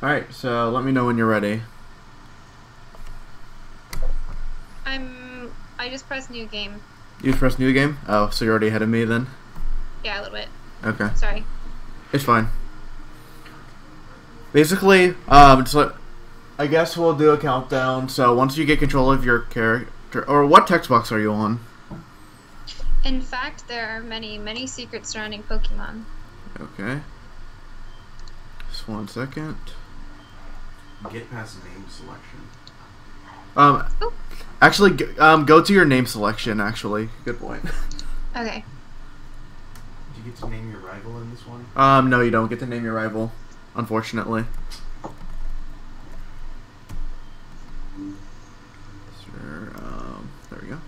Alright, so let me know when you're ready. I'm. I just pressed new game. You just press new game? Oh, so you're already ahead of me then? Yeah, a little bit. Okay. Sorry. It's fine. Basically, um, just let, I guess we'll do a countdown. So once you get control of your character, or what text box are you on? In fact, there are many, many secrets surrounding Pokemon. Okay. Just one second. Get past name selection. Um, Oh. actually, um, go to your name selection. Actually, good point. Okay. Do you get to name your rival in this one? Um, no, you don't get to name your rival, unfortunately. Sure. Um, there we go.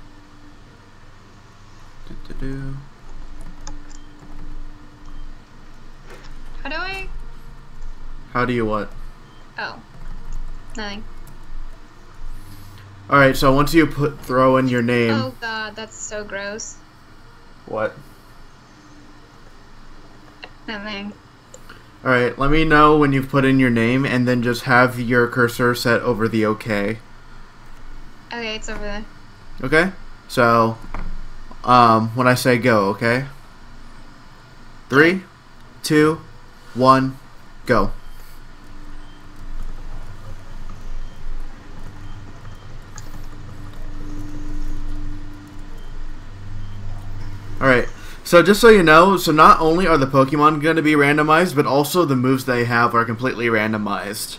Do-do-do. How do I? How do you what? Oh, nothing. All right. So once you put throw in your name, Oh God, that's so gross. what? Nothing. All right. Let me know when you've put in your name, and then just have your cursor set over the OK. Okay, it's over there. Okay. So, um, when I say go, okay. Three, two, one, go. Alright, so just so you know, so not only are the Pokemon going to be randomized, but also the moves they have are completely randomized.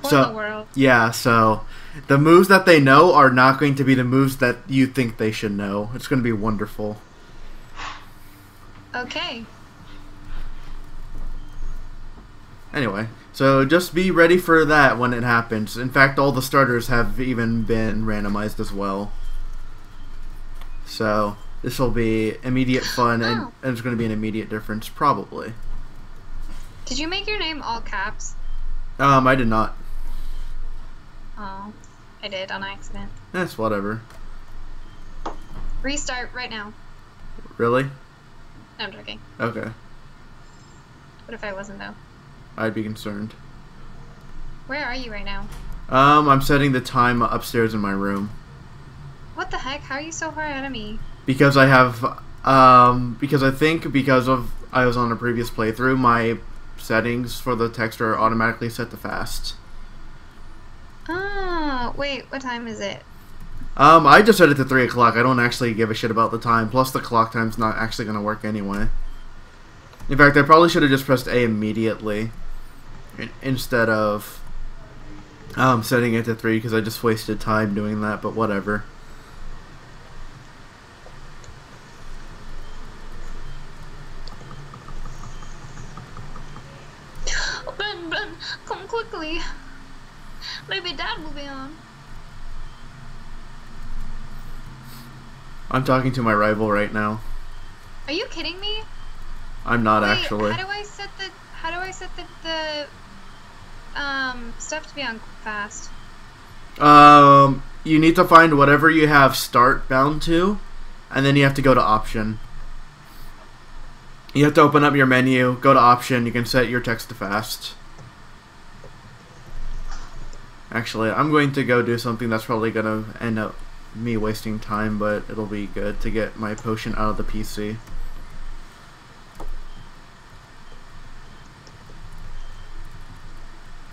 What So- in the world? Yeah, so the moves that they know are not going to be the moves that you think they should know. It's going to be wonderful. Okay. Anyway, so just be ready for that when it happens. In fact, all the starters have even been randomized as well. So this will be immediate fun, and, Oh. and it's going to be an immediate difference, probably. Did you make your name all caps? Um, I did not. Oh, I did on accident. That's whatever. Restart right now. Really? I'm joking. Okay, What if I wasn't though? I'd be concerned. Where are you right now? Um, I'm setting the time upstairs in my room. What the heck? How are you so far out of me? Because I have um because I think because of I was on a previous playthrough my settings for the text are automatically set to fast. Oh, wait. What time is it? Um, I just set it to three o'clock. I don't actually give a shit about the time. Plus, the clock time's not actually gonna work anyway. In fact, I probably should have just pressed A immediately instead of um setting it to three because I just wasted time doing that. But whatever. Come quickly. Maybe Dad will be on. I'm talking to my rival right now. Are you kidding me? I'm not Wait, actually. How do I set the? How do I set the the um stuff to be on fast? Um, you need to find whatever you have start bound to, and then you have to go to option. You have to open up your menu, go to option, you can set your text to fast. Actually, I'm going to go do something that's probably going to end up me wasting time, but it'll be good to get my potion out of the PC.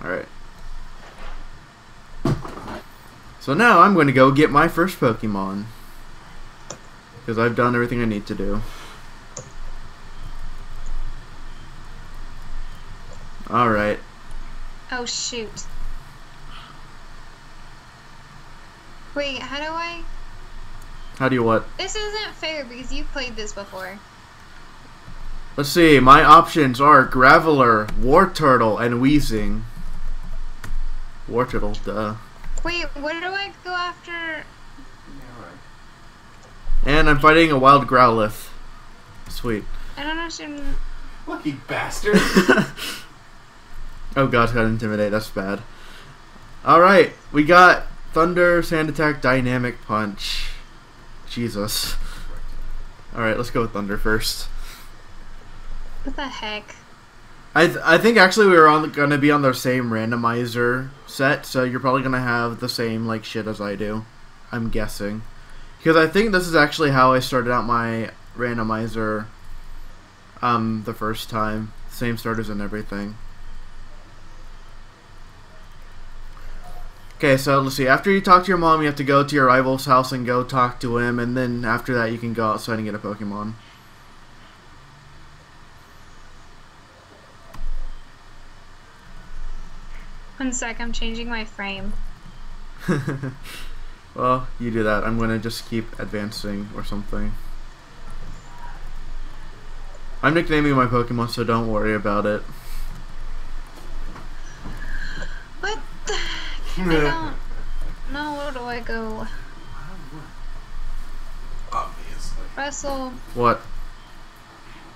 Alright. So now I'm going to go get my first Pokemon. Because I've done everything I need to do. Alright. Oh shoot. Wait, how do I? How do you what? This isn't fair because you've played this before. Let's see. My options are Graveler, Wartortle, and Weezing. Wartortle, duh. Wait, what do I go after? And I'm fighting a Wild Growlithe. Sweet. I don't understand. Lucky bastard. oh god, got intimidate. That's bad. All right, we got Thunder, Sand Attack, Dynamic Punch. Jesus. All right, let's go with Thunder first. What the heck? I th- I think actually we were on gonna be on the same randomizer set, so you're probably gonna have the same like shit as I do. I'm guessing, because I think this is actually how I started out my randomizer. Um, the first time, same starters and everything. Okay, so let's see. After you talk to your mom, you have to go to your rival's house and go talk to him, and then after that, you can go outside and get a Pokemon. One sec, I'm changing my frame. well, you do that. I'm gonna just keep advancing or something. I'm nicknaming my Pokemon, so don't worry about it. What the? I don't know. Where do I go? Obviously. Russell, What?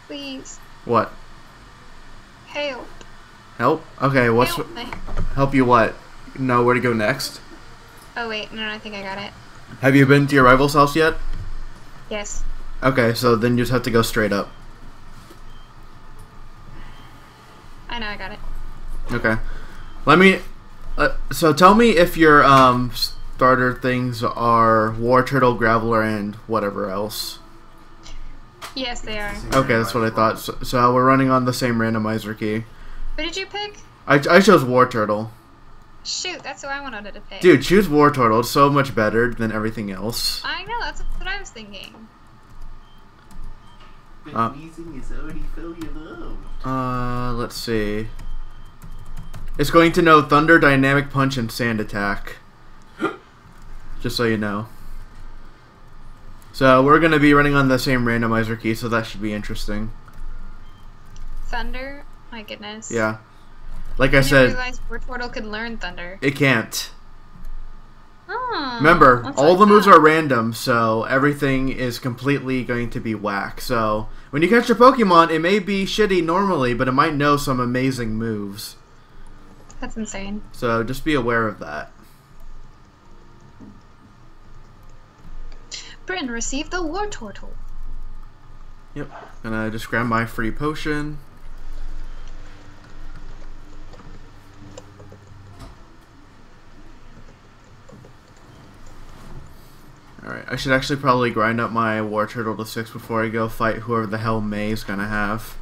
please. What? Help. Help? Okay, what's Help me. help you? What? Know where to go next? Oh, wait. No, no, I think I got it. Have you been to your rival's house yet? Yes. Okay, so then you just have to go straight up. I know I got it. Okay. Let me. Uh, so tell me if your um starter things are Wartortle, Graveler, and whatever else. Yes, they are. Okay, that's what I thought. So, so we're running on the same randomizer key. What did you pick? I, I chose Wartortle. Shoot, that's who I wanted to pick. Dude, choose Wartortle. It's so much better than everything else. I know, that's what I was thinking. But Uh. is already fully alone. Uh, let's see. It's going to know Thunder, Dynamic Punch, and Sand Attack. Just so you know. So we're gonna be running on the same randomizer key, so that should be interesting. Thunder? My goodness. Yeah. Like I I said, realize Wartortle could learn Thunder. it can't. Oh, Remember, all what the moves are random, so everything is completely going to be whack. So when you catch a Pokemon, it may be shitty normally, but it might know some amazing moves. That's insane. So just be aware of that. Bryn, receive the Wartortle. Yep. Gonna just grab my free potion. Alright, I should actually probably grind up my Wartortle to 6 before I go fight whoever the hell May's gonna have.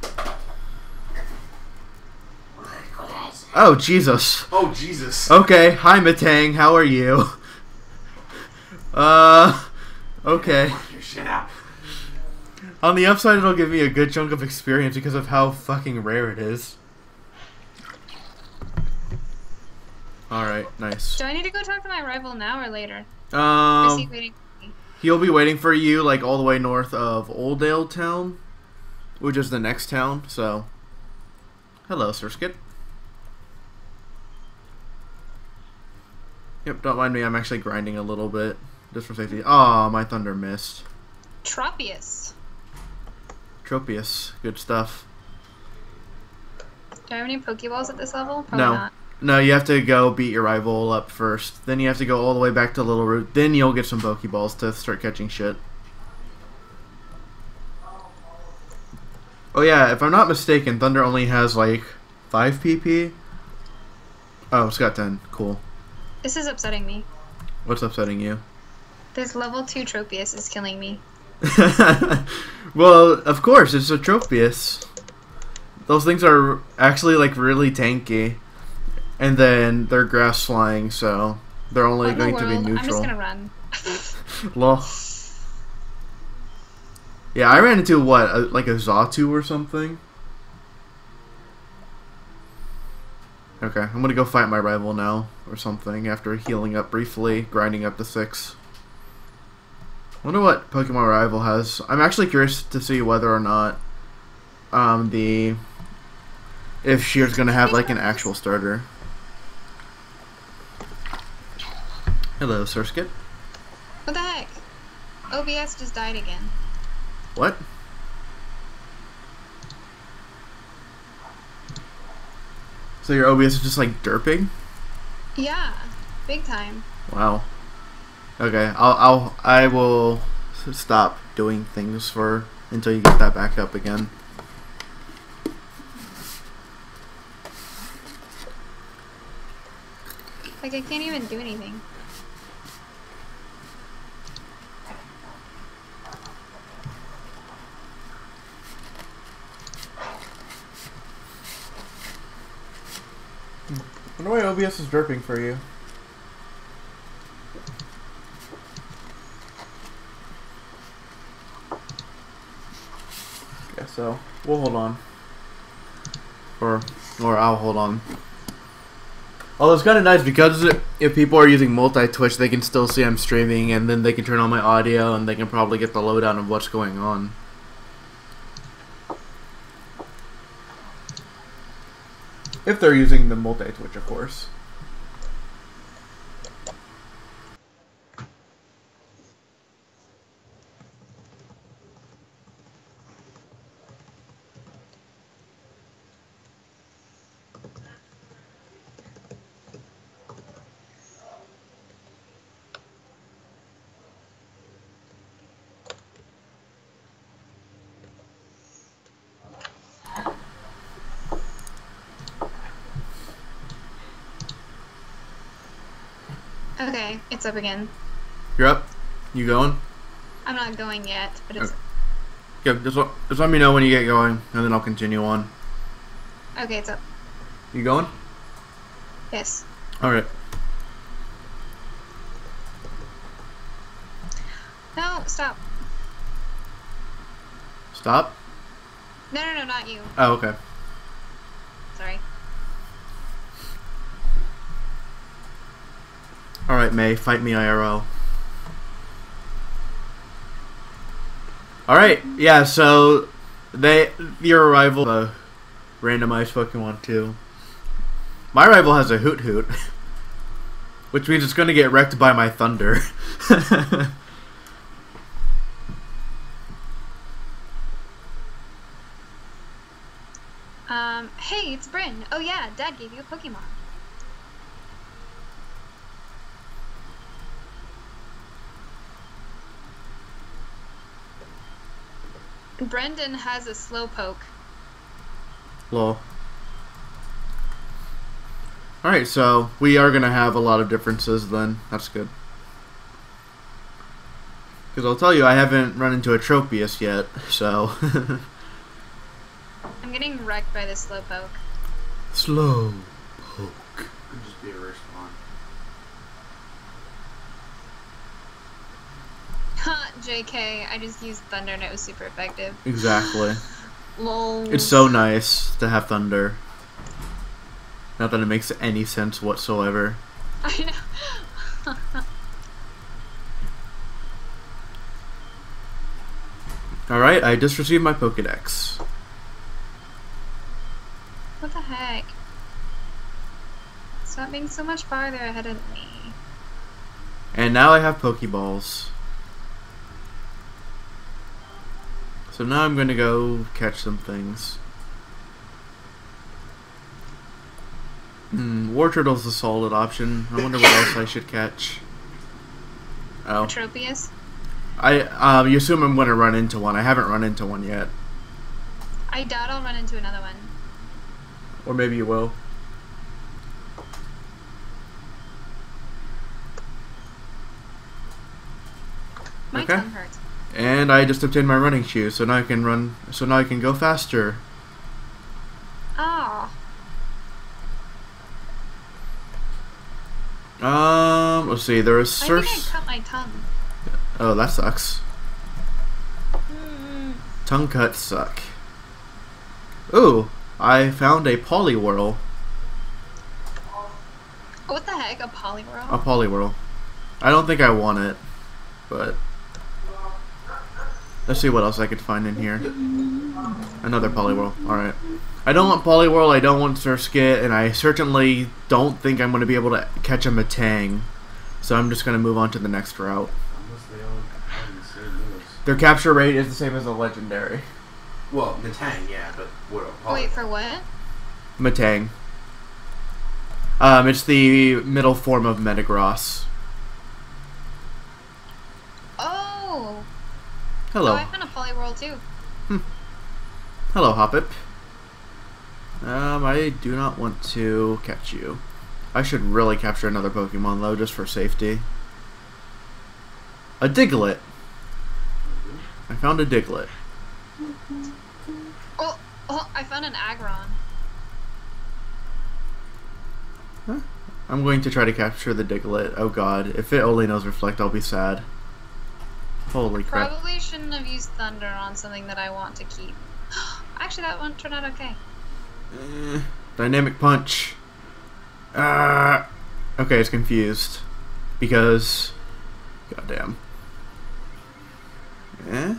Oh, Jesus. Oh Jesus! Okay, hi Metang, how are you? Uh, okay. Work your shit out. On the upside, it'll give me a good chunk of experience because of how fucking rare it is. Alright, nice. Do I need to go talk to my rival now or later? Or he Um, waiting he'll be waiting for you, like, all the way north of Oldale Town, which is the next town, so. Hello, Surskit. Yep, don't mind me, I'm actually grinding a little bit, just for safety. Aw, my thunder missed. Tropius. Tropius, good stuff. Do I have any Pokeballs at this level? Probably No. not. No, you have to go beat your rival up first. Then you have to go all the way back to Littleroot. Then you'll get some Pokeballs to start catching shit. Oh yeah, if I'm not mistaken, Thunder only has like 5 PP. Oh, it's got 10. Cool. This is upsetting me. What's upsetting you? This level 2 Tropius is killing me. well, of course, it's a Tropius. Those things are actually like really tanky. And then they're grass flying, so they're only What in the going to be world? I'm just gonna run. Lol. Yeah, I ran into what, a, like a Xatu or something. Okay, I'm gonna go fight my rival now or something after healing up briefly, grinding up to six. Wonder what Pokemon rival has. I'm actually curious to see whether or not um the if Shear's gonna have like an actual starter. Hello, Surskit. what the heck? OBS just died again. What? So your OBS is just like derping? Yeah, big time. Wow. Okay, I'll, I'll I will stop doing things for until you get that back up again. Like I can't even do anything. Why OBS is derping for you. Yeah, so we'll hold on. Or or I'll hold on. Oh, it's kind of nice because if people are using multi-Twitch, they can still see I'm streaming, and then they can turn on my audio, and they can probably get the lowdown of what's going on. If they're using the multi-Twitch, of course. Okay, it's up again. You're up. You going? I'm not going yet, but it's Yeah, just let, just let me know when you get going, and then I'll continue on. okay. It's up. You going? Yes. All right. No, stop. Stop. No, no, no, not you. Oh, okay. Sorry. All right, May, fight me IRL. All right, yeah. So they your rival uh, randomized Pokemon too. My rival has a Hoothoot, which means it's gonna get wrecked by my Thunder. Um, hey, it's Bryn. Oh yeah, Dad gave you a Pokemon. Brendan has a Slowpoke. Lol. All right, so we are gonna have a lot of differences then. That's good. Because I'll tell you, I haven't run into a Tropius yet, so I'm getting wrecked by this Slowpoke. slow poke. Could just be a respawn. Ha, JK, I just used Thunder and it was super effective. Exactly. Lol. It's so nice to have thunder. Not that it makes any sense whatsoever. I know. Alright, I just received my Pokedex. what the heck? Stop being so much farther ahead of me. And now I have Pokeballs. So now I'm gonna go catch some things. Hmm, Wartortle's a solid option. I wonder what else I should catch. Oh. Tropius? I um you assume I'm gonna run into one. I haven't run into one yet. I doubt I'll run into another one. Or maybe you will. My Okay. tongue hurts. And I just obtained my running shoes, so now I can run so now I can go faster. Oh. Um let's see, there is I think I cut my tongue. Oh that sucks. Mm, Tongue cuts suck. Ooh, I found a Poliwhirl. what the heck? A Poliwhirl? A Poliwhirl. I don't think I want it, but let's see what else I could find in here. Another Poliwhirl. Alright. I don't want Poliwhirl, I don't want Surskit, and I certainly don't think I'm going to be able to catch a Metang. So I'm just going to move on to the next route. Unless they all have the same moves. Their capture rate is the same as a legendary. Well, Metang, yeah, but what a wait, for what? Metang. Um, it's the middle form of Metagross. Oh! Hello. Oh, I found a Poliwhirl too. Hello, Hoppip. Um, I do not want to catch you. I should really capture another Pokemon though, just for safety. A Diglett. I found a Diglett. Oh, oh, I found an Aggron. I'm going to try to capture the Diglett. Oh god, if it only knows Reflect, I'll be sad. Holy crap. Probably shouldn't have used Thunder on something that I want to keep. Actually, that one turned out okay. Eh, dynamic Punch. Ah. okay, it's confused. Because. Goddamn. Eh?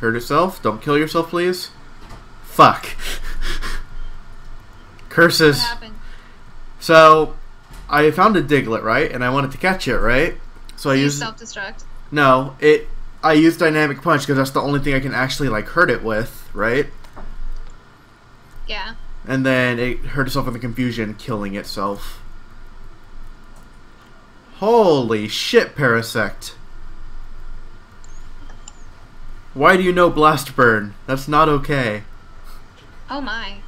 Hurt yourself? Don't kill yourself, please? Fuck. Curses. So, I found a Diglett, right? And I wanted to catch it, right? So I used self-destruct. no, it. I use dynamic punch because that's the only thing I can actually like hurt it with, right? Yeah. And then it hurt itself in the confusion, killing itself. Holy shit, Parasect! Why do you know Blast Burn? That's not okay. Oh my.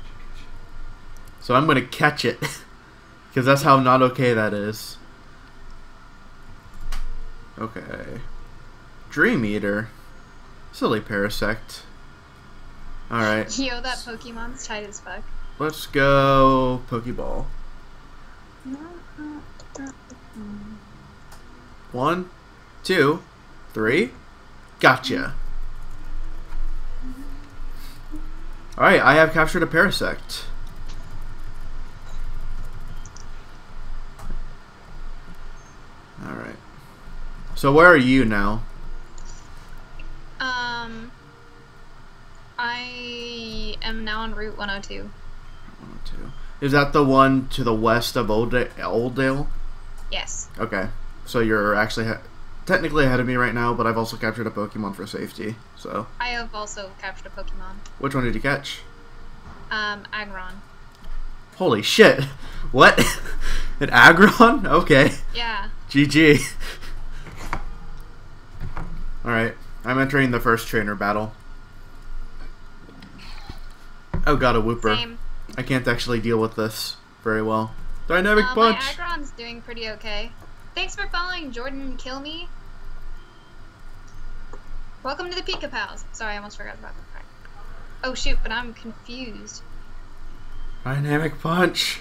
So I'm gonna catch it. Because that's how not okay that is. Okay. Dream Eater. Silly Parasect. Alright, Yo, that Pokemon's tight as fuck. let's go Pokeball. One, two, three. Gotcha. Alright, I have captured a Parasect. Alright. So where are you now? Um, I am now on Route 102. One, two. Is that the one to the west of Old Oldale? Yes. Okay. So you're actually ha- technically ahead of me right now, but I've also captured a Pokemon for safety. So, I have also captured a Pokemon. which one did you catch? Um, Aggron. Holy shit! What? An Aggron? Okay. Yeah. GG. Alright. I'm entering the first trainer battle. Oh god, a Wooper. Same. I can't actually deal with this very well. Dynamic Uh, Punch! My Aggron's doing pretty okay. Thanks for following Jordan Kill Me. Welcome to the Pika Pals. Sorry, I almost forgot about that. Oh shoot, but I'm confused. Dynamic Punch!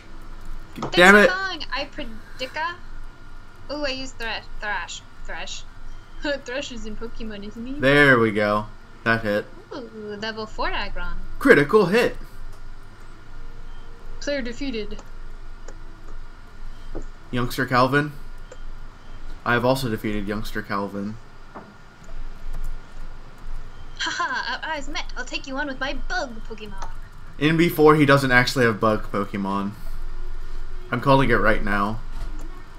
Thanks Damn for it! I Ipredica. Ooh, I used Thresh. Thrash. Thresh. Thresh is in Pokemon, isn't he? There we go. That hit. Ooh, level 4 Aggron. Critical hit! Player defeated. Youngster Calvin. I have also defeated Youngster Calvin. Haha, our eyes met. I'll take you on with my bug Pokemon. In before he doesn't actually have bug Pokemon. I'm calling it right now.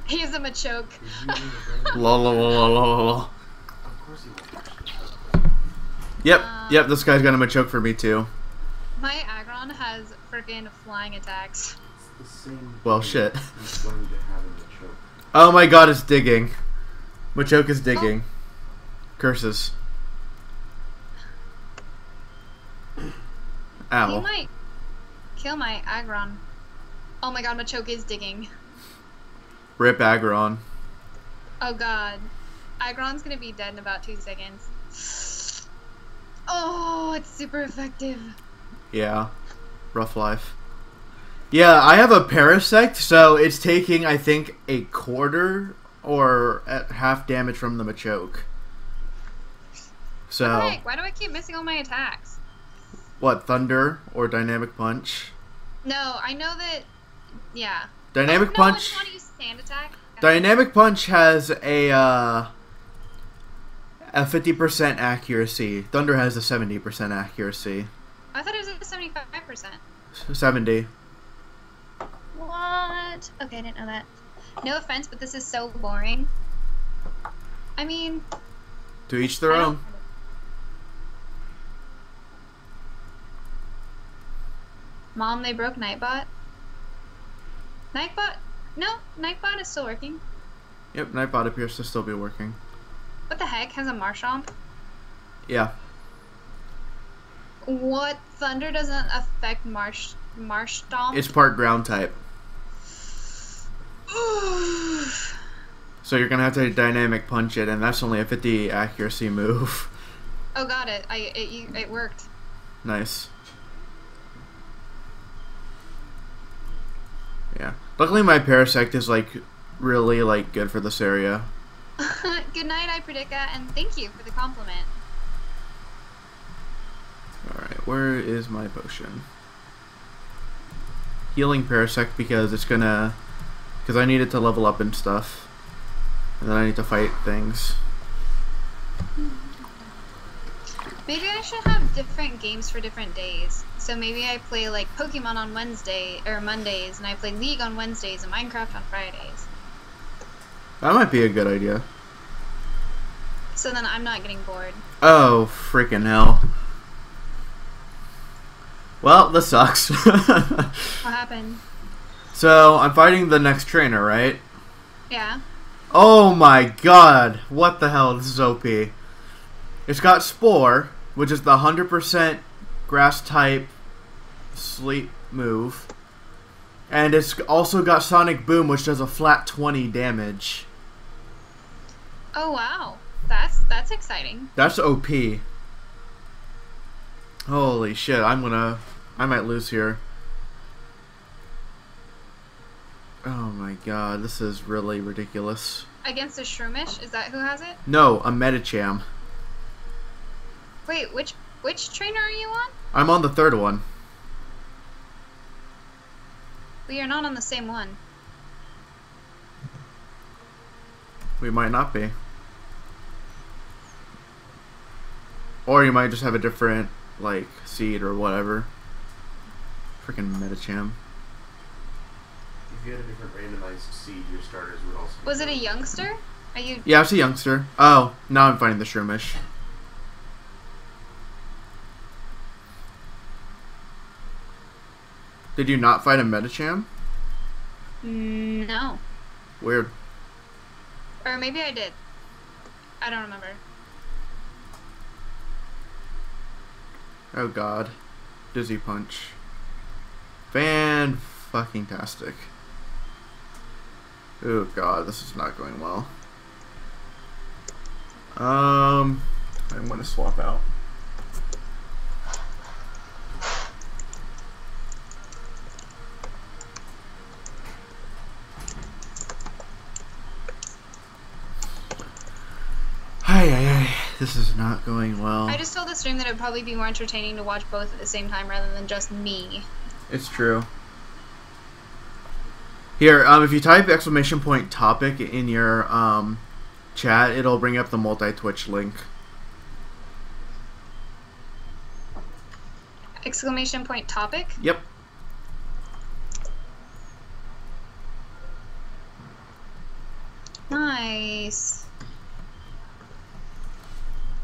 He's a Machoke. La la la la la la. Of course he won't. Yep, Uh, yep, this guy's got a Machoke for me too. My Aggron has freaking flying attacks. It's the same. Well, shit. Going to have in. Oh my god, it's digging. Machoke is digging. Curses. He might kill my Aggron. Oh my god, Machoke is digging. Rip Aggron. Oh god. Aggron's gonna be dead in about two seconds. Oh, it's super effective. Yeah. Rough life. Yeah, I have a Parasect, so it's taking, I think, a quarter or at half damage from the Machoke. So, why do I keep missing all my attacks? what, Thunder or Dynamic Punch? No, I know that. Yeah. Dynamic oh, no, Punch. Just want to use Sand Attack. Dynamic Punch has a uh, a fifty percent accuracy. Thunder has a seventy percent accuracy. I thought it was at 75%. Seventy. What? Okay, I didn't know that. No offense, but this is so boring. I mean, To each their own. Mom, they broke Nightbot. Nightbot? No, Nightbot is still working. Yep, Nightbot appears to still be working. What the heck? Has a Marshtomp? Yeah. What? Thunder doesn't affect Marsh Marshtomp? It's part ground type. So you're gonna have to dynamic punch it, and that's only a 50 accuracy move. Oh, got it. I it, it worked. nice. Yeah. Luckily, my Parasect is like really like good for this area. Good night, Ipredica, and thank you for the compliment. All right, where is my potion? Healing Parasect because it's gonna, because I need it to level up and stuff, and then I need to fight things. Maybe I should have different games for different days. So maybe I play like Pokemon on Wednesday or Mondays, and I play League on Wednesdays and Minecraft on Fridays. That might be a good idea. So then I'm not getting bored. Oh, freaking hell. Well, this sucks. What happened? so, I'm fighting the next trainer, right? Yeah. Oh my god. What the hell? This is OP. It's got Spore, which is the 100% grass type sleep move. And it's also got Sonic Boom, which does a flat 20 damage. Oh wow, that's that's exciting. That's OP. Holy shit, I'm gonna. I might lose here. Oh my god, this is really ridiculous. Against a Shroomish, is that who has it? No, a Medicham. Wait, which which trainer are you on? I'm on the third one. We are not on the same one. We might not be. Or you might just have a different, like, seed or whatever. Freaking Medicham. If you had a different randomized seed, your starters would also. be Was it a youngster? Are you? Yeah, it's a youngster. Oh, now I'm finding the Shroomish. Did you not fight a Medicham? Mm, No. Weird. Or maybe I did. I don't remember. Oh god. Dizzy Punch. Fan fucking tastic. Oh god, this is not going well. Um, I'm gonna swap out. Hi, hi, hi. This is not going well. I just told the stream that it would probably be more entertaining to watch both at the same time rather than just me. It's true. Here, um, if you type exclamation point topic in your um, chat, it'll bring up the multi Twitch link. Exclamation point topic. Yep. Nice.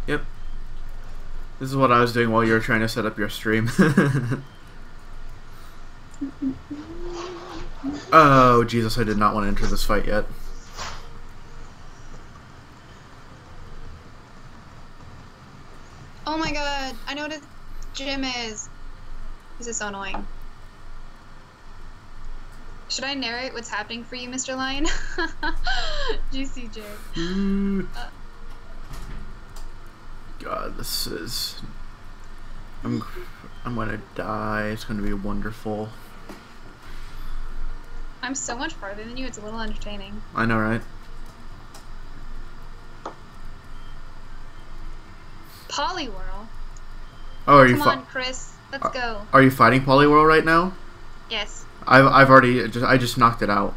Yep. This is what I was doing while you were trying to set up your stream. oh, Jesus, I did not want to enter this fight yet. Oh my god, I know what gym is. This is so annoying. Should I narrate what's happening for you, Mr. Lion? Juicy joke. Mm. God, this is. I'm. I'm gonna die. It's gonna be wonderful. I'm so much farther than you, it's a little entertaining. I know, right? Poliwhirl. Oh, are you? Come on, Chris. Let's Uh, go. Are you fighting Poliwhirl right now? Yes. I've I've already just I just knocked it out.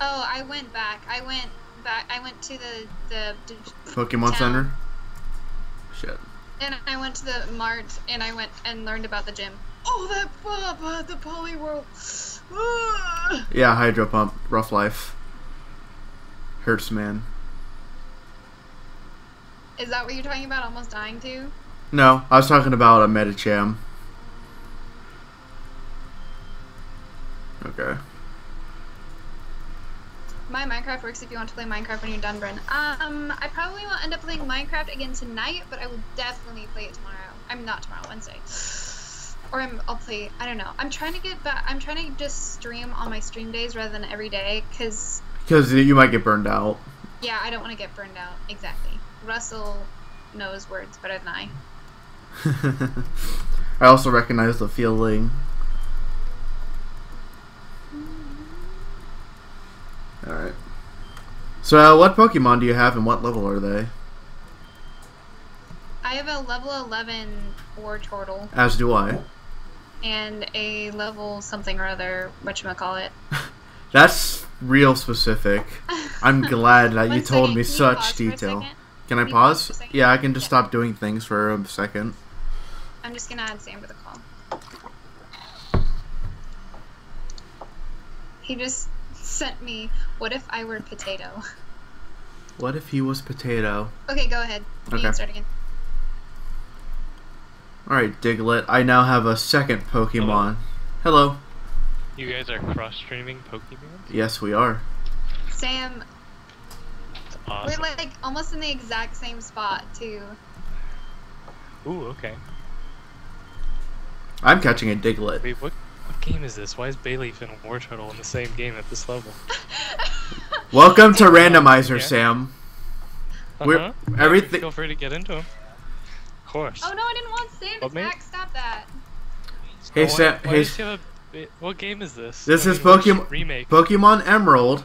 Oh, I went back. I went back. I went to the the, the Pokemon Town. Center. And I went to the mart and I went and learned about the gym. Oh, that Baba, the Poliwhirl. Ah. Yeah, Hydro Pump. Rough life. Hurts, man. Is that what you're talking about? Almost dying to? No, I was talking about a Medicham. Okay. My Minecraft works if you want to play Minecraft when you're done, Bryn. Um, I probably won't end up playing Minecraft again tonight, but I will definitely play it tomorrow. I'm not tomorrow, Wednesday. Or I'm, I'll play. I don't know. I'm trying to get back. I'm trying to just stream on my stream days rather than every day, cause Because you might get burned out. Yeah, I don't want to get burned out. Exactly. Russell knows words better than I. I also recognize the feeling. Alright. So, uh, what Pokemon do you have and what level are they? I have a level 11 Wartortle As do I. and a level something or other, whatchamacallit. That's real specific. I'm glad that you told second, me such pause for a detail. Can I Can pause pause? for a second? Yeah, I can just Yeah. stop doing things for a second. I'm just gonna add Sam to the call. He just sent me, what if I were potato? What if he was potato? Okay, go ahead. You Okay. can start again. Alright, Diglett. I now have a second Pokemon. Hello. You guys are cross streaming Pokemon? Yes, we are. Sam, awesome. we're like almost in the exact same spot too. Ooh, okay. I'm catching a Diglett. Wait, what what game is this? Why is Bayleef and Wartortle in the same game at this level? Welcome to Randomizer, Yeah. Sam. We're- Uh-huh. Yeah, everything- Feel free to get into them. Of course. oh no, I didn't want Sam to What, back. Stop that. Hey, why, Sam. Why Hey, does he have a, what game is this? This I is mean, Pokemon- remake. Pokemon Emerald.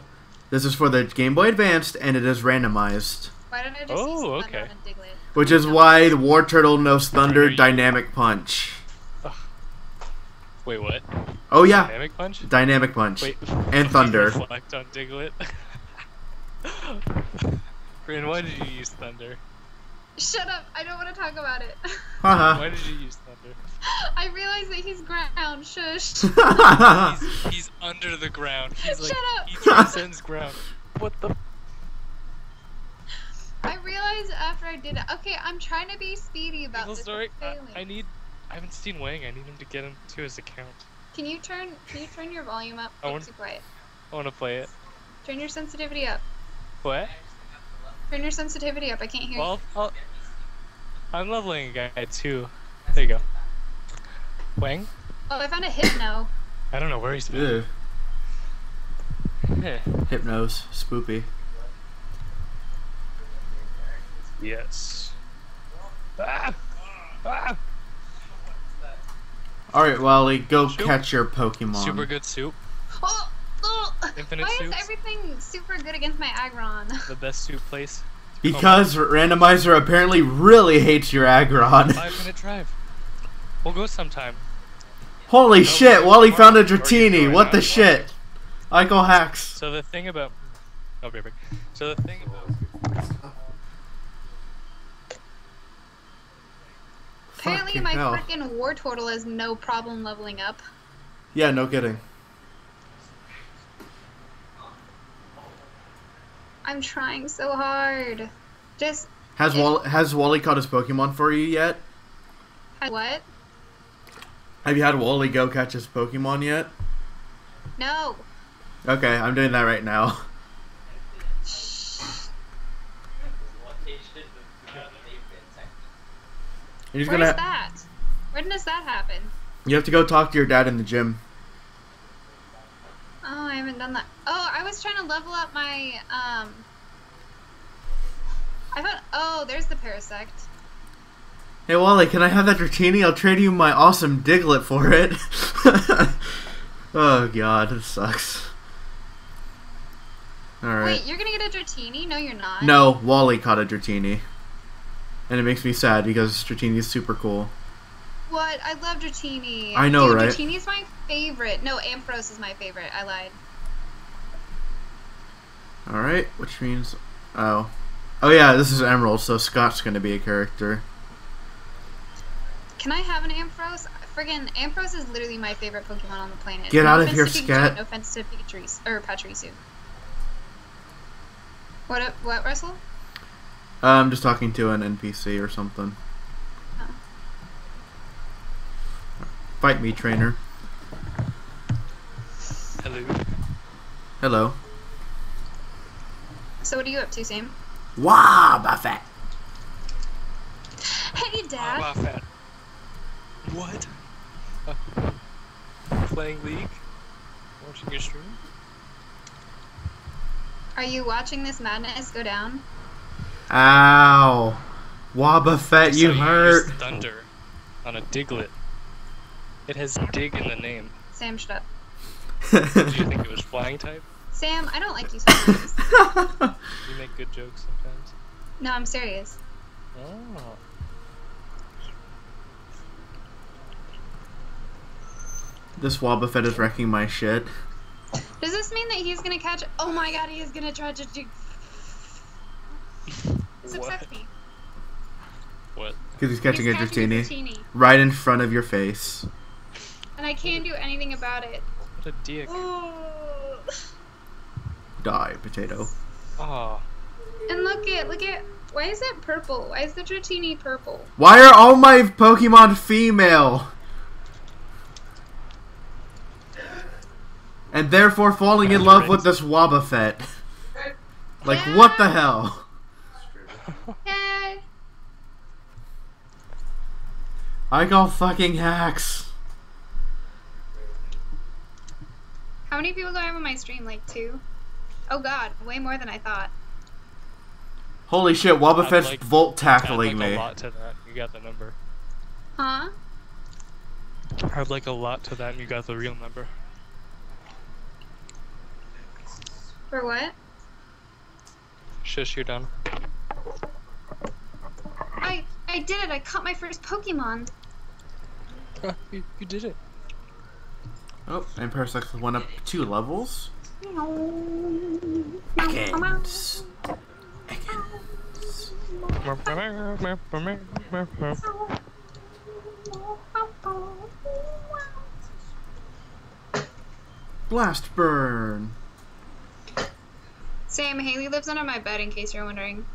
This is for the Game Boy Advanced, and it is randomized. Why don't I just Oh, use okay. on a Diglett? Which is why the Wartortle knows Thunder Thunder, Dynamic Punch. Wait, what? Oh yeah, Dynamic Punch? Dynamic Punch. Wait. And Thunder. Reflect on Diglett. Rin, why did you use Thunder? Shut up! I don't want to talk about it. Haha. Why did you use Thunder? I realize that he's ground. Shush. He's, he's under the ground. He's like Shut up. he transcends ground. What the? I realized after I did it. Okay, I'm trying to be speedy about Little this. story. I'm I, failing. I need. I haven't seen Wang. I need him to get into his account. Can you turn? Can you turn your volume up? I want- too quiet. I want to play it. Turn your sensitivity up. What? Turn your sensitivity up. I can't hear. Well, I'll, I'm leveling a guy too. There you go. Wang? Oh, I found a hypno. I don't know where he's been. Ew. Eh, Hypnos. Spoopy. yes. Ah! Ah! Alright, Wally, go Shoot. catch your Pokemon. Super good soup. Oh, oh. Infinite Why is everything super good against my Aggron? The best soup place. Because Randomizer apparently really hates your Aggron. Five minute drive. We'll go sometime. Holy Oh, shit, Wally or- found a Dratini. What the while- shit? Ico hacks. So the thing about. Oh, baby. So the thing about. Apparently, my hell. freaking Wartortle has no problem leveling up. Yeah, no kidding. I'm trying so hard. Just Has Wall- has Wally caught his Pokemon for you yet? what? Have you had Wally go catch his Pokemon yet? No. Okay, I'm doing that right now. Just Where's gonna. that? When does that happen? You have to go talk to your dad in the gym. Oh, I haven't done that. Oh, I was trying to level up my um. I thought. Oh, there's the Parasect. Hey Wally, can I have that Dratini? I'll trade you my awesome Diglett for it. oh god, this sucks. Alright. Wait, you're gonna get a Dratini? No, you're not. No, Wally caught a Dratini. And it makes me sad because Dratini is super cool. What? I love Dratini. I know, Dude, right? Dratini's my favorite. No, Ampharos is my favorite. I lied. Alright, which means. Oh. Oh yeah, this is Emerald, so Scott's gonna be a character. Can I have an Ampharos? Friggin' Ampharos is literally my favorite Pokemon on the planet. Get no out of here, Scat. No offense to Pikachu or Pachirisu. What? What, Russell? I'm just talking to an NPC or something. Oh. Fight me, trainer. Hello. Hello. So what are you up to, Sam? Wow, Buffett. Hey, Dad. Wow, fat. What? Uh, playing League? Watching your stream? Are you watching this madness go down? Ow. Wobbuffet, you So hurt. used thunder on a Diglett. It has dig in the name. Sam, shut up. Did you think it was flying type? Sam, I don't like you sometimes. You make good jokes sometimes. no, I'm serious. Oh. this Wobbuffet is wrecking my shit. Does this mean that he's gonna catch? Oh my god, he is gonna try to do. This What? upsets me. Because he's catching he's a catching Dratini. Dratini, Right in front of your face. and I can't do anything about it. What a dick. Ooh. Die, potato. Oh. And look at look at why is that purple? Why is the Dratini purple? Why are all my Pokemon female? And therefore falling in love with this Wobbuffet. Like, what the hell? Yay! I call fucking hacks. How many people do I have on my stream? Like two? Oh god, way more than I thought. Holy shit, Wobbuffet's like- volt Add tackling like me. a lot to that. You got the number. Huh? I'd like a lot to that and you got the real number. For what? Shush, you're done. I I did it. I caught my first Pokemon. you, you did it. Oh, and Parasect went up two levels. Meow. Ekans. Blast burn. Sam, Haley lives under my bed in case you're wondering.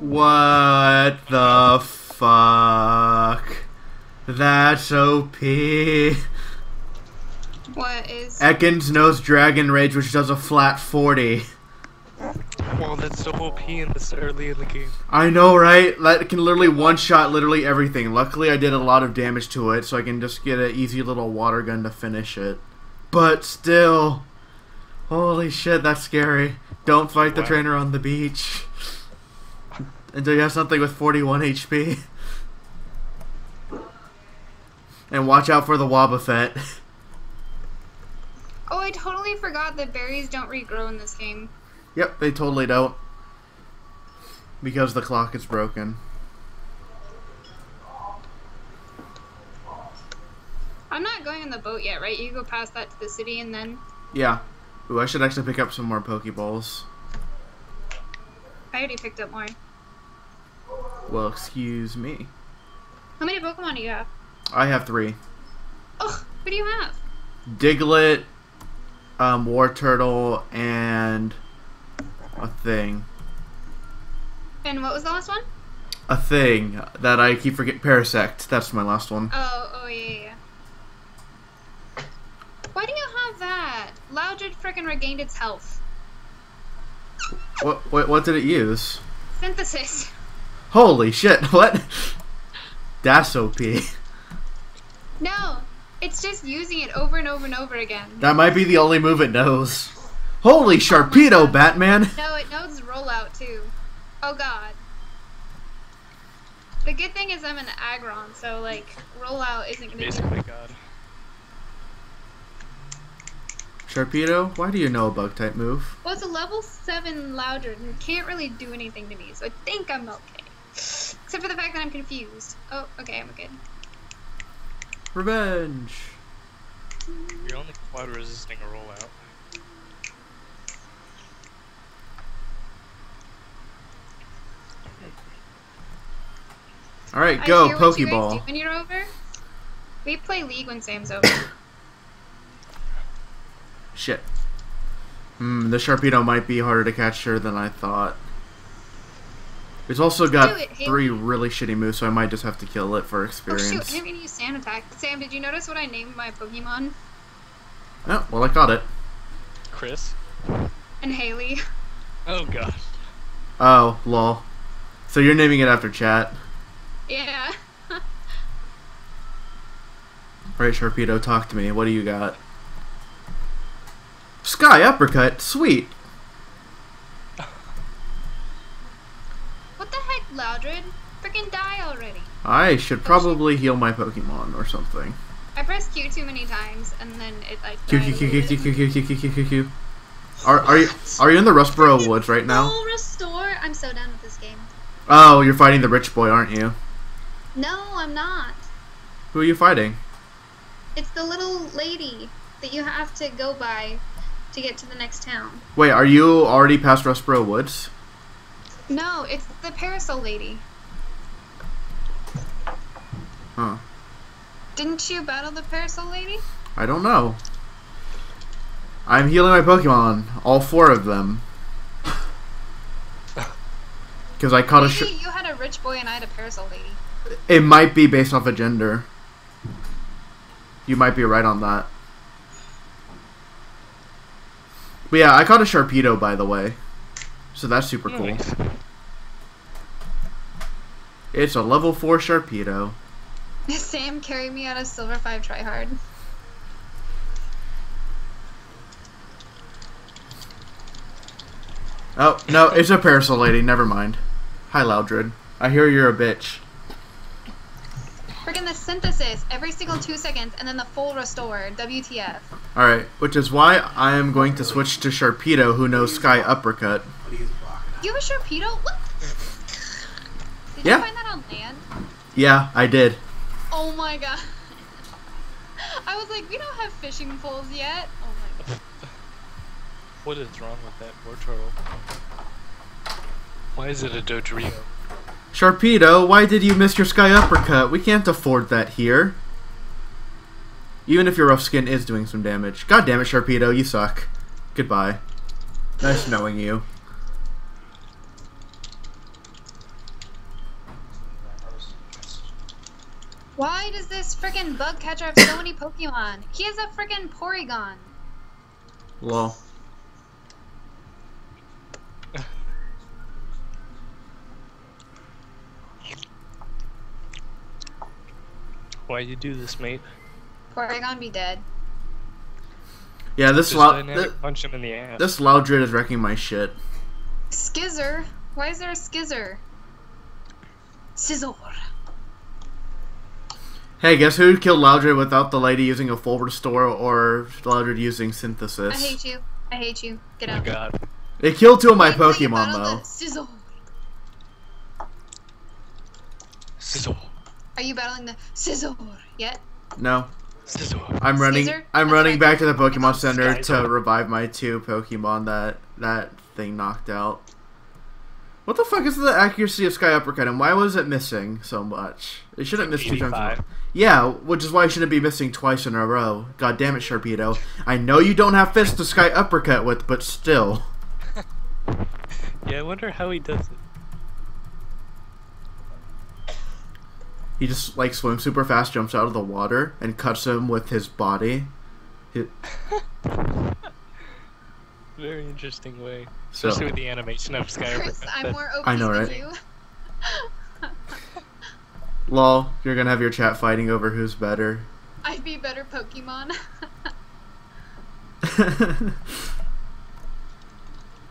What the fuck? That's OP. What is Ekans knows Dragon Rage, which does a flat 40. Well, that's so OP in this early in the game. I know, right? That can literally one shot literally everything. Luckily, I did a lot of damage to it, so I can just get an easy little water gun to finish it. But still, holy shit, that's scary. Don't fight the Wow. trainer on the beach until you have something with 41 HP. And watch out for the Wobbuffet. Oh, I totally forgot that berries don't regrow in this game. yep, they totally don't. Because the clock is broken. I'm not going on the boat yet, right? You go past that to the city and then Yeah. Ooh, I should actually pick up some more Pokeballs. I already picked up more. Well, excuse me. How many Pokemon do you have? I have three. Oh, what do you have? Diglett, um, Wartortle, and a thing. And what was the last one? A thing that I keep forgetting. Parasect. That's my last one. Oh, oh yeah, yeah, yeah. Why do you have that? Loudred frickin' regained its health. What, what what did it use? Synthesis. Holy shit! What? That's OP. No, it's just using it over and over and over again. That might be the only move it knows. Holy Sharpedo, Batman! No, it knows rollout too. Oh god. The good thing is I'm an Aggron, so like rollout isn't gonna be. Basically, God. Sharpedo, why do you know a bug type move? Well, it's a level seven Loudred and can't really do anything to me, so I think I'm okay. Except for the fact that I'm confused. Oh, okay, I'm good. Revenge. You're only cloud resisting a rollout. Alright, I go, hear what you guys do Pokeball. when you're over. We play League when Sam's over. Shit. Hmm, the Sharpedo might be harder to catch here than I thought. It's also got it, Haley. three really shitty moves, so I might just have to kill it for experience. oh shoot, experience. I didn't mean to use Sand Attack. Sam, did you notice what I named my Pokemon? Oh, well, I caught it. Chris? And Haley. Oh gosh. Oh, lol. So you're naming it after chat. yeah. Alright, Sharpedo, talk to me. What do you got? Sky Uppercut? Sweet. Loudred. Freaking die already. I should probably heal my Pokemon or something. I pressed Q too many times and then it like. Q Q Q Q Q Q Q Q Q Q Q Q. Are are you are you in the Rustboro Woods right now? Full restore. I'm so done with this game. Oh, you're fighting the rich boy, aren't you? No, I'm not. Who are you fighting? It's the little lady that you have to go by to get to the next town. Wait, are you already past Rustboro Woods? No, it's the parasol lady. Huh. Didn't you battle the parasol lady? I don't know. I'm healing my Pokemon, all four of them. Because I caught a. Maybe Sh- you had a rich boy and I had a parasol lady. it might be based off of gender. You might be right on that. But yeah, I caught a Sharpedo, by the way. So that's super cool. Nice. It's a level 4 Sharpedo. Sam carried me out of Silver 5 tryhard. Oh, no, it's a Parasol Lady, never mind. Hi, Loudred. I hear you're a bitch. Freaking the synthesis every single two seconds and then the full restore. WTF. Alright, which is why I am going to switch to Sharpedo, who knows Sky Uppercut. But blocking out. You have a Sharpedo? What? Did Yeah. you find that on land? Yeah, I did. Oh my god. I was like, we don't have fishing poles yet. Oh my god. What is wrong with that poor turtle? Why is it a Dodrio? Sharpedo, why did you miss your Sky Uppercut? We can't afford that here. Even if your rough skin is doing some damage. God damn it, Sharpedo, you suck. Goodbye. Nice knowing you. Why does this freaking bug catcher have so many Pokemon? He has a freaking Porygon. Well. Why you do this, mate? Porygon be dead. Yeah, this loud th- punch him in the ass. this Loudred is wrecking my shit. Skizzer? Why is there a Skizzer? Scizor. Hey, guess who killed Loudred without the lady using a full restore or Loudred using synthesis? I hate you. I hate you. Get out. oh my god. It killed two of my Wait till you Pokemon though. the Scizor. Sizzle. Are you battling the Scizor yet? No, Sizzle. I'm running. Caesar? I'm That's running right. back to the Pokemon Center Skyzor. to revive my two Pokemon that that thing knocked out. What the fuck is the accuracy of Sky Uppercut and why was it missing so much? It shouldn't miss two times. In a 85. row. Yeah, which is why it shouldn't be missing twice in a row. God damn it, Sharpedo. I know you don't have fists to Sky Uppercut with, but still. Yeah, I wonder how he does it. He just like swims super fast, jumps out of the water, and cuts him with his body. It- Very interesting way. so Especially with the animation of Sky Chris, Uppercut. I'm more OP I know, than right? You. lol, you're gonna have your chat fighting over who's better. I'd be better Pokemon.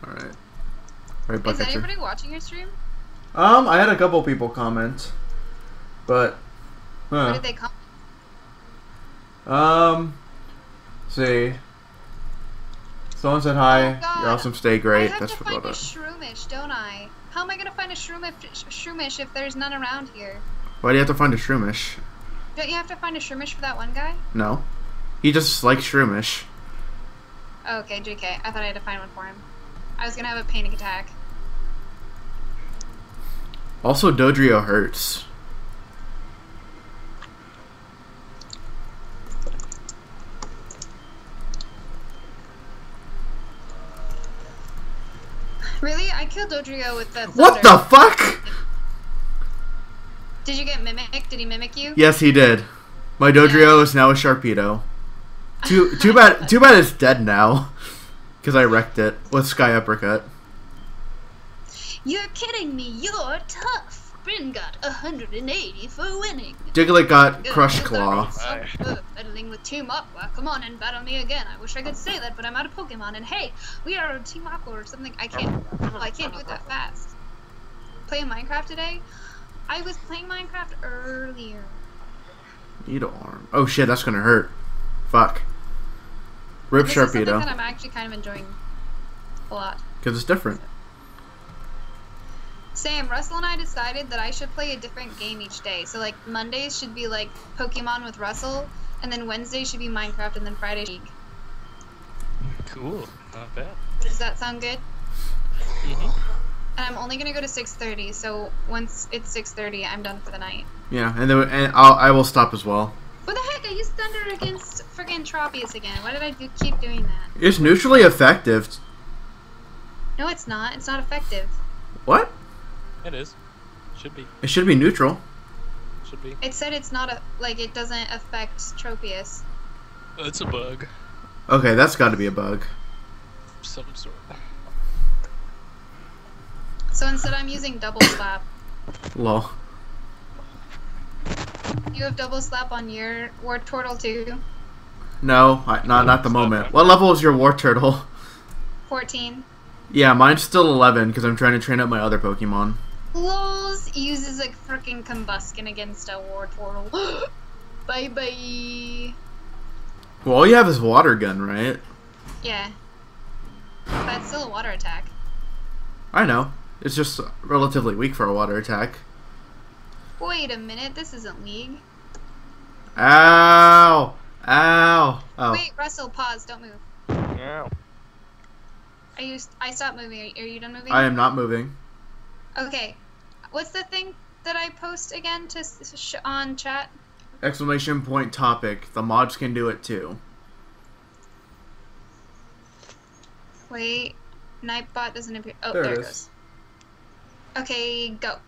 All right. All right, Is bucket. anybody watching your stream? Um, I had a couple people comment, but What huh. did they comment? um, see. Someone said hi. Oh, You're awesome. Stay great. I great. have That's to find a. Shroomish, don't I? How am I gonna find a Shroomish, Shroomish if there's none around here? Why do you have to find a Shroomish? Don't you have to find a Shroomish for that one guy? No, he just likes Shroomish. Oh, okay, JK. I thought I had to find one for him. I was gonna have a panic attack. Also, Dodrio hurts. Really? I killed Dodrio with the What the fuck? Did you get mimic? Did he mimic you? Yes, he did. My Dodrio is now a Sharpedo. Too too bad. Too bad it's dead now. Because I wrecked it with Sky Uppercut. You're kidding me. You're tough. Bryn got 180 for winning. Diglett got Good. Crush Claw. So good. Battling with Team Aqua. Come on and battle me again. I wish I could say that, but I'm out of Pokemon. And hey, we are Team Aqua or something. I can't. Well, I can't do it that fast. play Minecraft today? I was playing Minecraft earlier. Needle arm. Oh shit, that's gonna hurt. Fuck. Rip This is something that I'm actually kind of enjoying a lot. Because it's different. Sam, Russell and I decided that I should play a different game each day. So like Mondays should be like Pokemon with Russell, and then Wednesday should be Minecraft, and then Friday League. Cool. Not bad. Does that sound good? hmm And I'm only gonna go to 6:30. So once it's 6:30, I'm done for the night. Yeah, and then and I'll, I will stop as well. What the heck? I used Thunder against friggin' Tropius again. Why did I do, keep doing that? It's neutrally effective. No, it's not. It's not effective. What? It is. Should be. It should be neutral. Should be. It said it's not a like it doesn't affect Tropius. It's a bug. Okay, that's got to be a bug. Some sort. So instead, I'm using double slap. Lol. You have double slap on your Wartortle too. No, I, not not the moment. What level is your Wartortle? 14. Yeah, mine's still 11 because I'm trying to train up my other Pokemon. Lols uses a freaking combustion against a Wartortle. bye bye. Well, all you have is water gun, right? Yeah. That's still a water attack. I know. It's just relatively weak for a water attack. Wait a minute, this isn't League. Ow! Ow! Oh. Wait, Russell, pause, don't move. Yeah. Are you? I stopped moving. Are, are you done moving? I am not moving. Okay. What's the thing that I post again to s- sh- on chat? Exclamation point topic. The mods can do it too. Wait, Nightbot doesn't appear. Oh, There there, it it is. goes. Okay, go.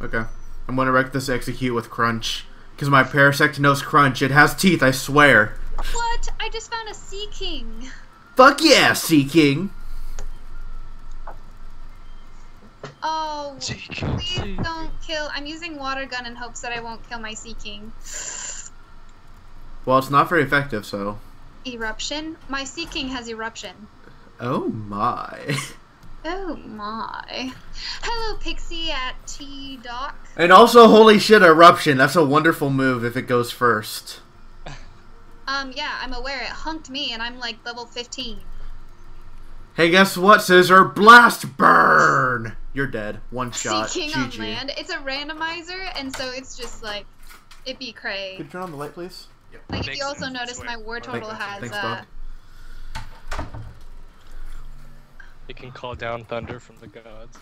Okay. I'm gonna wreck this Exeggcute with Crunch. Because my Parasect knows Crunch. It has teeth, I swear. What? I just found a Seaking. Fuck yeah, Seaking! Oh, Seaking, please don't kill. I'm using water gun in hopes that I won't kill my Seaking. Well, it's not very effective, so. Eruption? My Seaking has eruption. Oh my. Oh my. Hello, Pixie at T Doc. and also, holy shit, Eruption. That's a wonderful move if it goes first. Um, yeah, I'm aware it hunked me and I'm like level 15. Hey, guess what, Scizor? Blast Burn! You're dead. One shot. Seaking on land. It's a randomizer, and so it's just like, it be cray. Could you turn on the light, please? Yep. Like, if you also notice, my Wartortle has, Thanks, uh, They can call down thunder from the gods.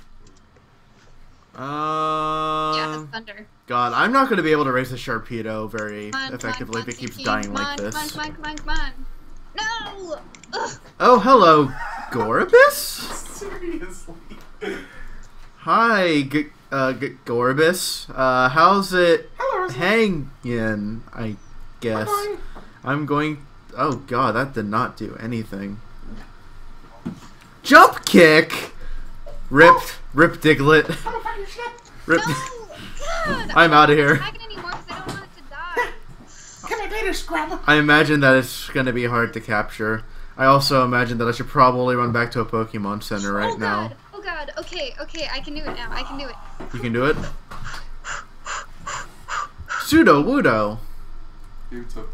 yeah, Uh, it's thunder. God, I'm not going to be able to raise the Sharpedo very Come on, effectively come on, if it keeps dying King. like on, this. Come on, come on, come on, come on. No! Ugh. Oh, hello, Gorebyss? Seriously. Hi, G- uh, G- Gorebyss. Uh, how's it Hello. hanging, I guess? Bye-bye. I'm going... Oh, God, that did not do anything. Jump kick! Ripped. Rip Diglett. I'm a fucking. Rip. No! I'm outta here. I'm not attacking anymore because I don't want it to die. Can I data scrub? I imagine that it's going to be hard to capture. I also imagine that I should probably run back to a Pokemon Center right oh now. god! Oh god! Okay, okay, I can do it now. I can do it. You can do it. Sudowoodo. Dude, so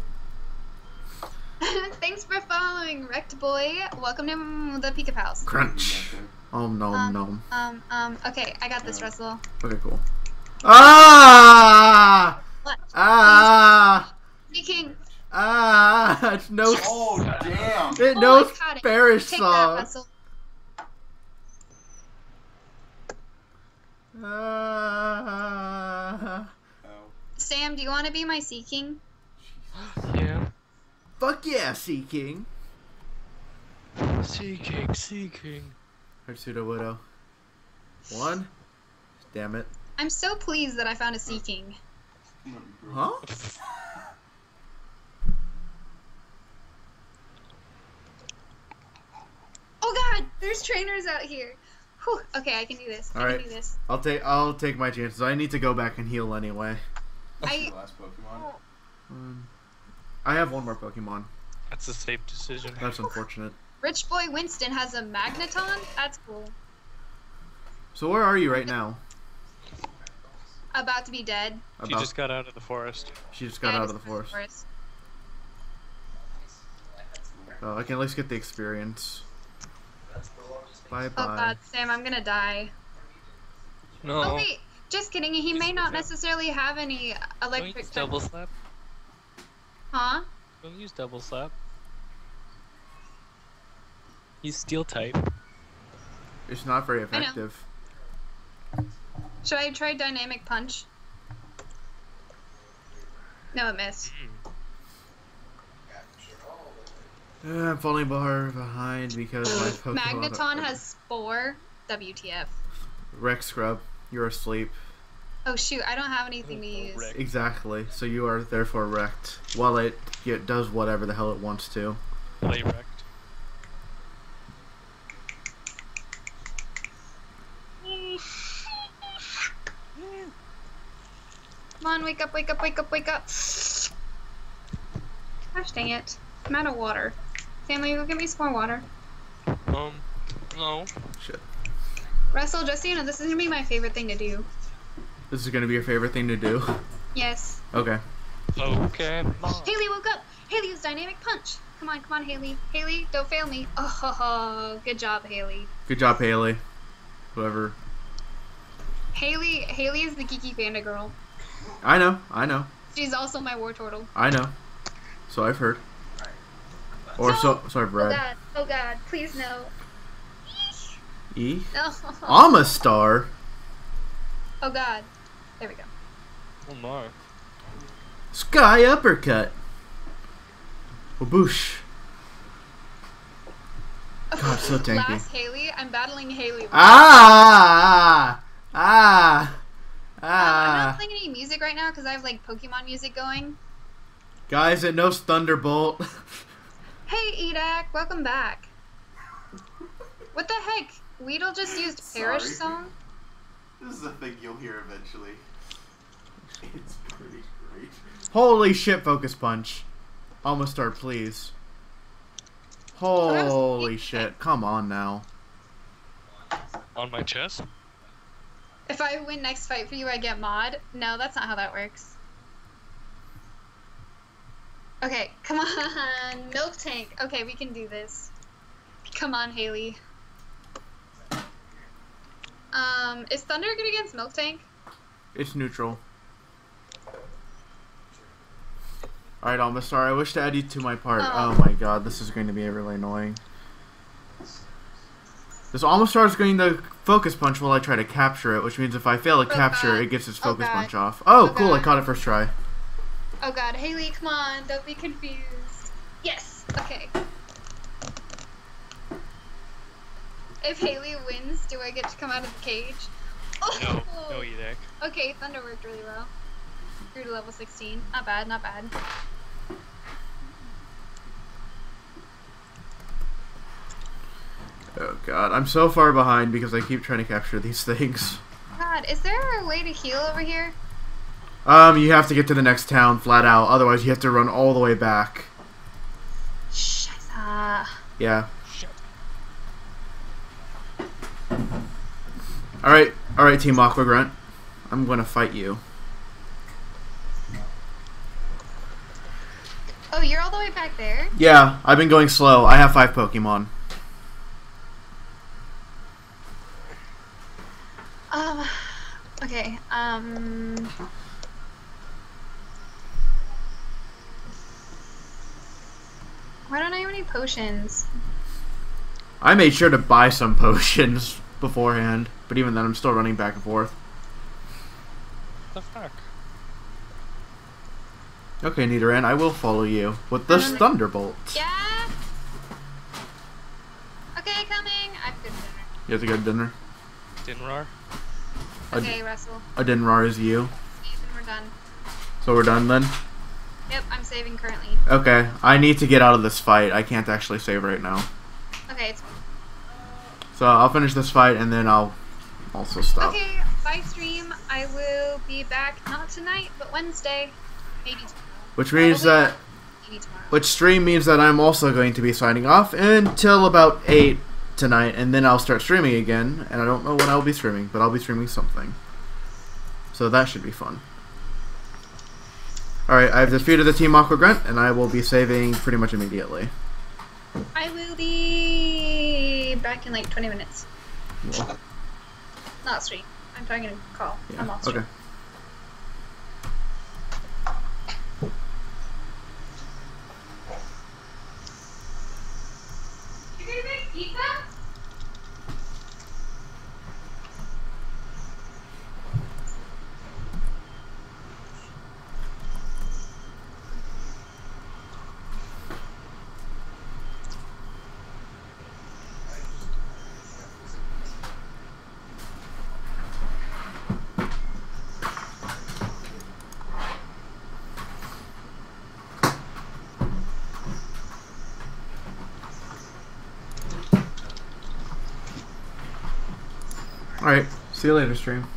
Thanks for following, Wrecked Boy. Welcome to the Pika Pals. Crunch. Oh no Um, nom. Um, um, okay, I got this, Russell. Okay, cool. Ah! What? Ah! Speaking. Ah! It knows. Oh damn. It Oh, knows I caught it. Bearish Take that, song. Ah! Oh. Sam, do you want to be my Seaking? Yeah. Fuck yeah, Sea King. Seaking, Seaking. Or Sudowoodo. One. Damn it. I'm so pleased that I found a Seaking. Huh? Oh god, there's trainers out here. Whew. Okay, I can do this. I Alright. can do this. I'll take I'll take my chances. I need to go back and heal anyway. I- The last Pokemon. Um, I have one more Pokemon. That's a safe decision. That's unfortunate. Rich Boy Winston has a Magneton? That's cool. So where are you right now? About to be dead. She About- just got out of the forest. she just got Yeah, out just of the forest. forest. Oh, I can at least get the experience. Bye bye. Oh god, Sam, I'm gonna die. No. Oh wait, just kidding. He may not necessarily have any Don't electric. double slap. Huh? Don't use double slap. He's steel type. It's not very know. effective. Should I try dynamic punch? No, it missed. Uh, I'm falling behind because my Pokemon. Magneton has spore. WTF? Rex Scrub. You're asleep. Oh shoot, I don't have anything to use. Exactly. So you are therefore wrecked. While it, it does whatever the hell it wants to. Play wrecked. Come on, wake up, wake up, wake up, wake up. Gosh dang it. I'm out of water. Sam, go get me some more water? Um, no. Shit. Russell, just so you know, this is gonna be my favorite thing to do. This is gonna be your favorite thing to do. Yes. Okay. Okay. Haley woke up! Haley use dynamic punch! Come on, come on, Haley. Haley, don't fail me. Oh, ho, ho. good job, Haley. Good job, Haley. Whoever. Haley, Haley is the geeky panda girl. I know. I know. She's also my Wartortle. I know. So I've heard. Or so so I've Oh god, oh god, please no. E. No. star. Oh god. There we go. Oh my. Sky uppercut. Waboosh. God, so tanky. Last Haley, I'm battling Haley. Ah! Ah! Um, I'm not Ah! playing any music right now because I have like Pokemon music going. Guys, it knows Thunderbolt. Hey, Edak, welcome back. What the heck? Weedle just used Perish Sorry. song? This is a thing you'll hear eventually. It's pretty great. Holy shit, Focus Punch. Omastar, please. Holy shit. Come on now. On my chest? If I win next fight for you, I get mod? No, that's not how that works. Okay, come on. Miltank. Okay, we can do this. Come on, Haley. Um, is Thunder good against Miltank? It's neutral. Alright, Omastar, I wish to add you to my part. Oh. Oh my god, this is going to be really annoying. This Omastar is going to focus punch while I try to capture it, which means if I fail to Oh capture god. it, it gets its Oh focus god. punch off. Oh, Oh cool, I caught it first try. Oh god, Haley, come on, don't be confused. Yes, okay. If Haley wins, do I get to come out of the cage? Oh! No. No, oh. Edak. Okay, Thunder worked really well. To level 16. Not bad, not bad. Oh god, I'm so far behind because I keep trying to capture these things. God, is there a way to heal over here? Um, you have to get to the next town flat out, otherwise you have to run all the way back. Scheiße. Yeah. Shit. Alright, alright, Team Aqua Grunt. I'm gonna fight you. Oh, you're all the way back there? Yeah, I've been going slow. I have five Pokemon. Um, okay, um... Why don't I have any potions? I made sure to buy some potions beforehand, but even then I'm still running back and forth. The fuck? Okay, Nidoran, I will follow you with this Um, Thunderbolt. Yeah? Okay, coming! I've good dinner. You have to go to dinner. Dinrar? A- Okay, Russell. A Dinrar is you. Ethan, we're done. So we're done then? Yep, I'm saving currently. Okay, I need to get out of this fight. I can't actually save right now. Okay, it's So I'll finish this fight and then I'll also stop. Okay, by stream, I will be back not tonight, but Wednesday. Maybe tomorrow. Which means that which stream means that I'm also going to be signing off until about 8 tonight, and then I'll start streaming again. And I don't know when I'll be streaming, but I'll be streaming something. So that should be fun. All right, I've defeated the Team Aqua Grunt, and I will be saving pretty much immediately. I will be back in like 20 minutes. Not stream. I'm talking to call. I'm Yeah. off stream. Okay. You make pizza? All right. See you later, stream.